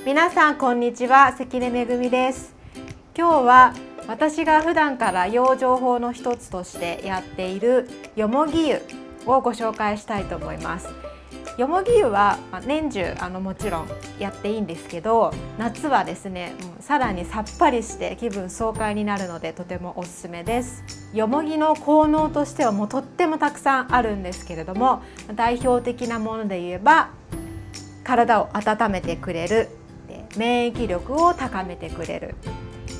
皆さんこんにちは。関根めぐみです。今日は私が普段から養生法の一つとしてやっているよもぎ湯をご紹介したいと思います。よもぎ湯は年中あのもちろんやっていいんですけど夏はですねさらにさっぱりして気分爽快になるのでとてもおすすめです。よもぎの効能としてはもうとってもたくさんあるんですけれども代表的なもので言えば体を温めてくれる免疫力を高めてくれる。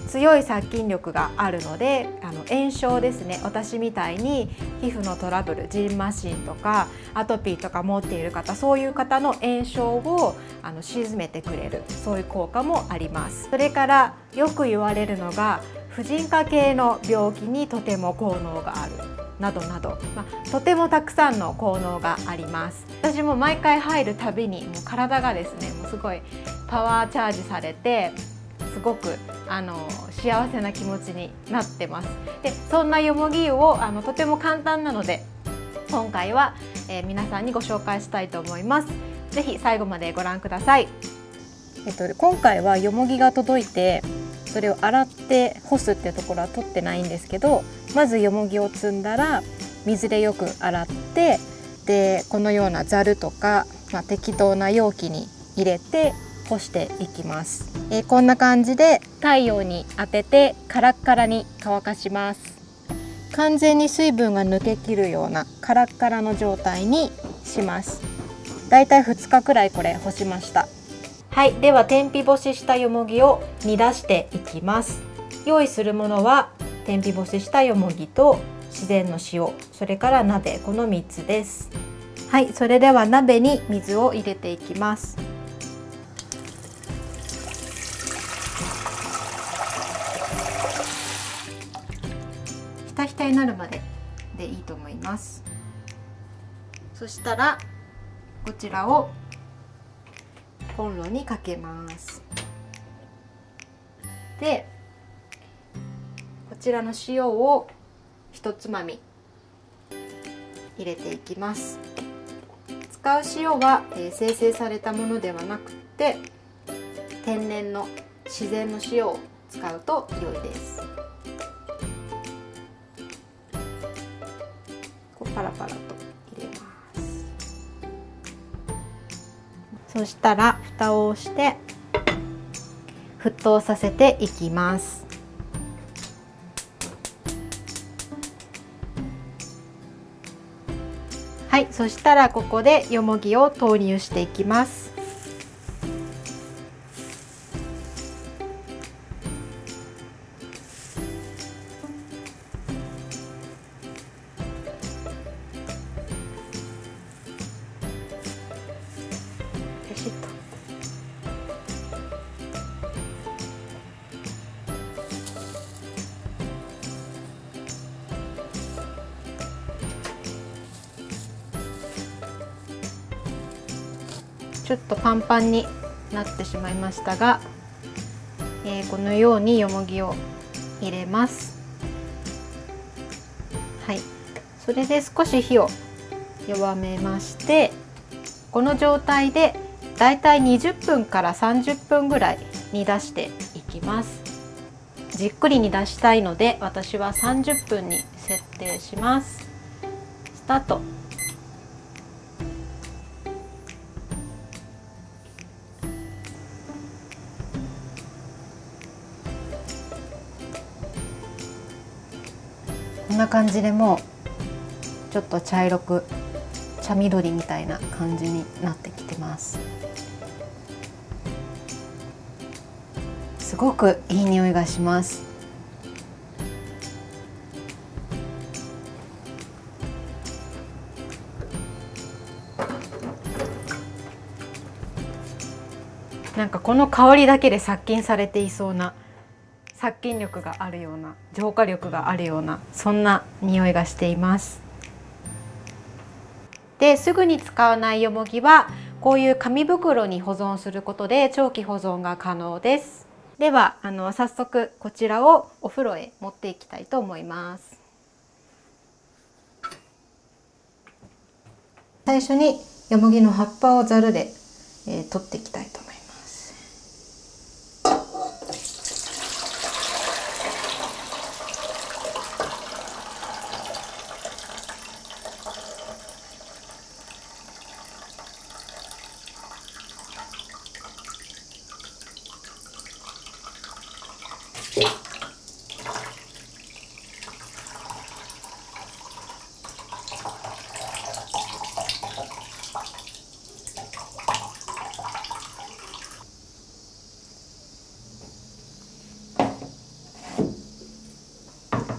強い殺菌力があるのであの炎症ですね。私みたいに皮膚のトラブルジンマシンとかアトピーとか持っている方そういう方の炎症をあの鎮めてくれるそういう効果もあります。それからよく言われるのが婦人科系の病気にとても効能がある。などなど、まあ、とてもたくさんの効能があります。私も毎回入るたびにもう体がですねもうすごいパワーチャージされてすごくあの幸せな気持ちになってます。でそんなよもぎ湯をあのとても簡単なので今回は、えー、皆さんにご紹介したいと思います。ぜひ最後までご覧ください。えっと今回はよもぎが届いてそれを洗って干すっていうところは取ってないんですけどまずよもぎを摘んだら水でよく洗ってでこのようなざるとか、まあ、適当な容器に入れて干していきます、えー、こんな感じで太陽に当ててカラッカラに乾かします。完全に水分が抜けきるようなカラッカラの状態にします。だいたい2日くらいこれ干しました。はいでは天日干ししたよもぎを煮出していきます。用意するものは天日干ししたよもぎと自然の塩それから鍋。この3つです。はいそれでは鍋に水を入れていきます。ひたひたになるまででいいと思います。そしたらこちらをコンロにかけます。でちらの塩を一つまみ入れていきます。使う塩は、えー、生成されたものではなくて天然の自然の塩を使うと良いです。こうパラパラと入れます。そしたら蓋をして沸騰させていきます。そしたらここでよもぎを投入していきます。ちょっとパンパンになってしまいましたが、えー、このようによもぎを入れます。はい。それで少し火を弱めましてこの状態でだいたい20分から30分ぐらい煮出していきます。じっくり煮出したいので私は30分に設定します。スタート。こんな感じでもうちょっと茶色く茶緑みたいな感じになってきてます。すごくいい匂いがします。なんかこの香りだけで殺菌されていそうな殺菌力があるような浄化力があるようなそんな匂いがしています。ですぐに使わないよもぎはこういう紙袋に保存することで長期保存が可能です。ではあの早速こちらをお風呂へ持っていきたいと思います。最初によもぎの葉っぱをざるで、えー、取っていきたいと。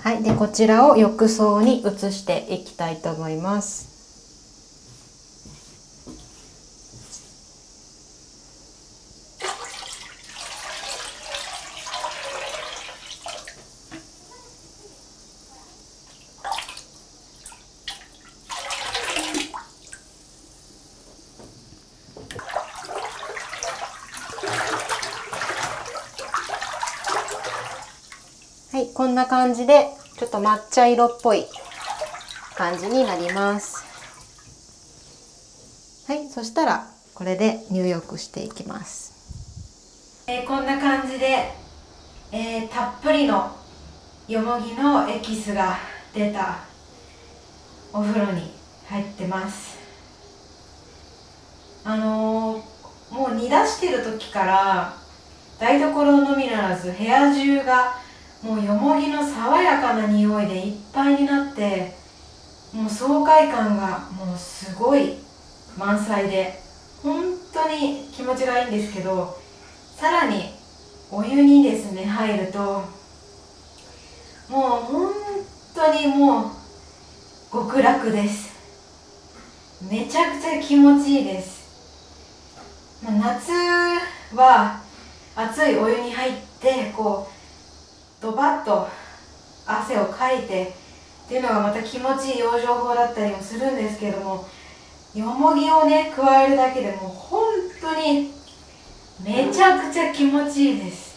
はい、でこちらを浴槽に移していきたいと思います。こんな感じでちょっと抹茶色っぽい感じになります。はいそしたらこれで入浴していきます、えー、こんな感じで、えー、たっぷりのよもぎのエキスが出たお風呂に入ってます。あのー、もう煮出してる時から台所のみならず部屋中がもうよもぎの爽やかな匂いでいっぱいになってもう爽快感がもうすごい満載で本当に気持ちがいいんですけどさらにお湯にですね入るともう本当にもう極楽です。めちゃくちゃ気持ちいいです、夏は熱いお湯に入ってこうドバッと汗をかいてっていうのがまた気持ちいい養生法だったりもするんですけどもよもぎをね加えるだけでも本当にめちゃくちゃ気持ちいいです。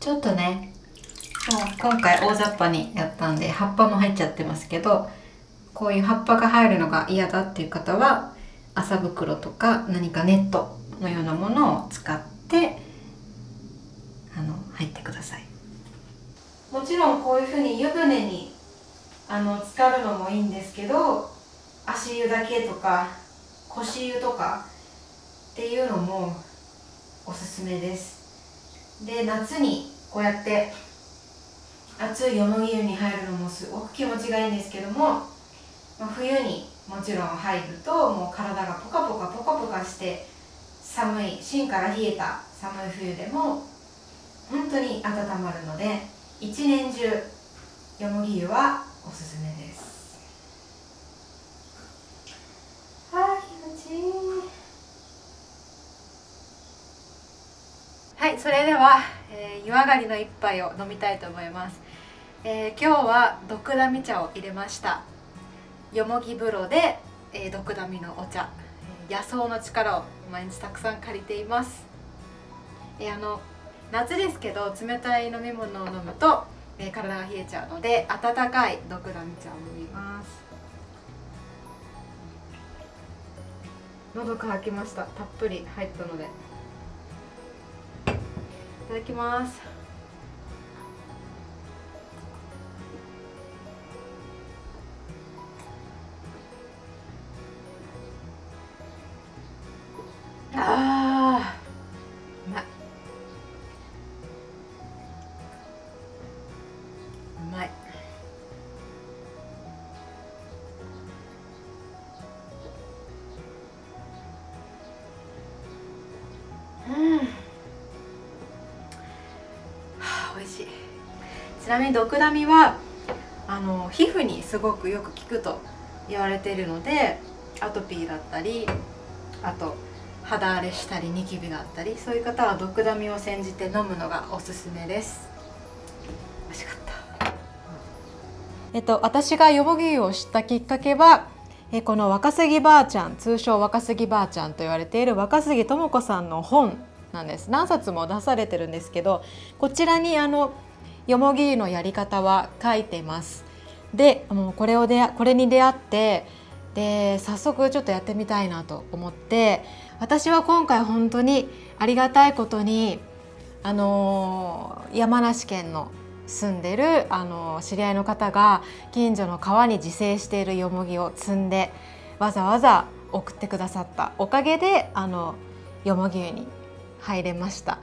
ちょっとねもう今回大雑把にやったんで葉っぱも入っちゃってますけどこういう葉っぱが入るのが嫌だっていう方は麻袋とか何かネットのようなものを使ってってあの入ってください。もちろんこういうふうに湯船にあの浸かるのもいいんですけど足湯だけとか腰湯とかっていうのもおすすめです。で夏にこうやって熱いよもぎ湯に入るのもすごく気持ちがいいんですけども、まあ、冬にもちろん入るともう体がポカポカポカポカして寒い芯から冷えた寒い冬でも本当に温まるので一年中よもぎ湯はおすすめです。あ気持ちいいはいそれでは、えー、湯上がりの一杯を飲みたいと思います、えー、今日はドクダミ茶を入れました。よもぎ風呂で、えー、ドクダミのお茶野草の力を毎日たくさん借りています。えあの夏ですけど冷たい飲み物を飲むと、え体が冷えちゃうので温かいドクダミ茶を飲みます。喉乾きました。たっぷり入ったので。いただきます。うん。はあ美味しい。ちなみにドクダミはあの皮膚にすごくよく効くと言われているのでアトピーだったりあと肌荒れしたりニキビがあったりそういう方は毒ダミを煎じて飲むのがおすすめです。美味しかった。えっと私がよもぎ湯を知ったきっかけはえこの若杉ばあちゃん通称若杉ばあちゃんと言われている若杉智子さんの本なんです。何冊も出されてるんですけどこちらにあのよもぎのやり方は書いてます。でもうこれをでこれに出会ってで早速ちょっとやってみたいなと思って私は今回本当にありがたいことにあの山梨県の住んでるあの知り合いの方が近所の川に自生しているよもぎを摘んでわざわざ送ってくださったおかげであのよもぎに入れました。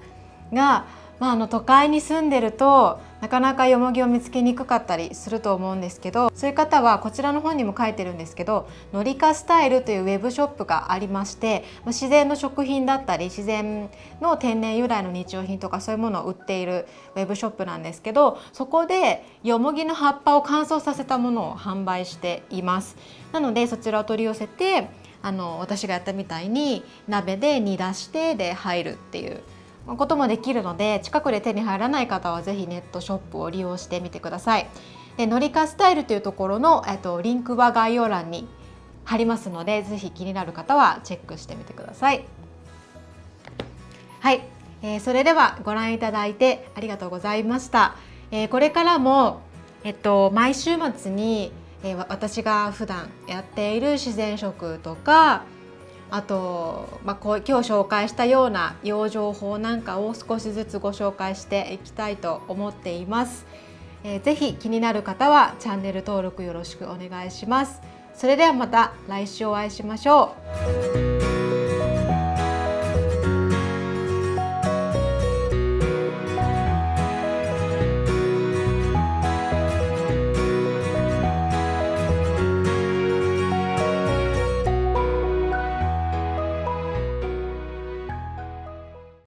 がまあ、あの都会に住んでるとなかなかよもぎを見つけにくかったりすると思うんですけどそういう方はこちらの本にも書いてるんですけどノリカスタイルというウェブショップがありまして自然の食品だったり自然の天然由来の日用品とかそういうものを売っているウェブショップなんですけどそこでよもぎの葉っぱを乾燥させたものを販売しています。なのでそちらを取り寄せてあの私がやったみたいに鍋で煮出してで入るっていうこともできるので近くで手に入らない方は是非ネットショップを利用してみてください。でノリカスタイルというところの、えっと、リンクは概要欄に貼りますので是非気になる方はチェックしてみてください。はい、えー、それではご覧いただいてありがとうございました。えー、これからも、えっと、毎週末に、えー、私が普段やっている自然食とかあと、まあ、こう今日紹介したような養生法なんかを少しずつご紹介していきたいと思っています。えー、ぜひ気になる方はチャンネル登録よろしくお願いします。それではまた来週お会いしましょう。